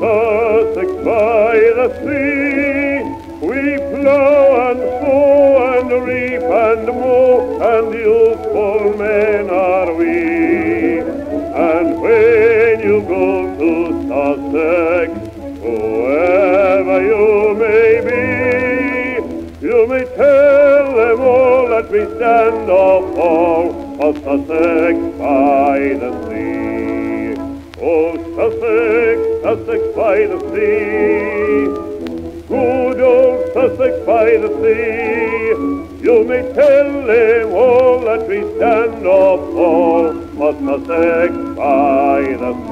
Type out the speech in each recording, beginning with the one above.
Sussex by the sea, we plough and sow and reap and mow, and useful men are we. And when you go to Sussex, whoever you may be, you may tell them all that we stand up for Sussex by the sea. Oh, Sussex, Sussex by the sea. Good old Sussex by the sea. You may tell them all that we stand fall for Sussex by the sea.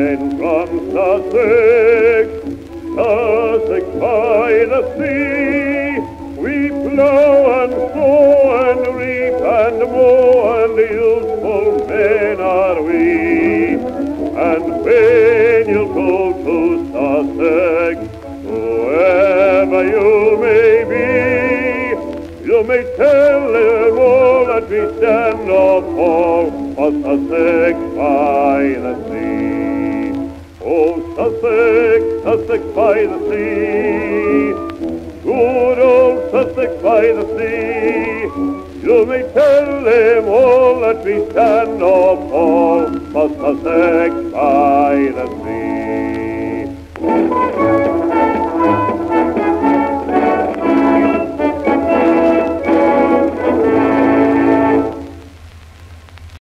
Men from Sussex, Sussex by the sea. We plough and sow and reap and mow, and useful men are we. And when you go to Sussex, whoever you may be, you may tell them all that we stand up fall for Sussex by the sea. Oh, Sussex, Sussex by the sea. Good old Sussex by the sea. You may tell them all that we stand or fall for Sussex by the sea.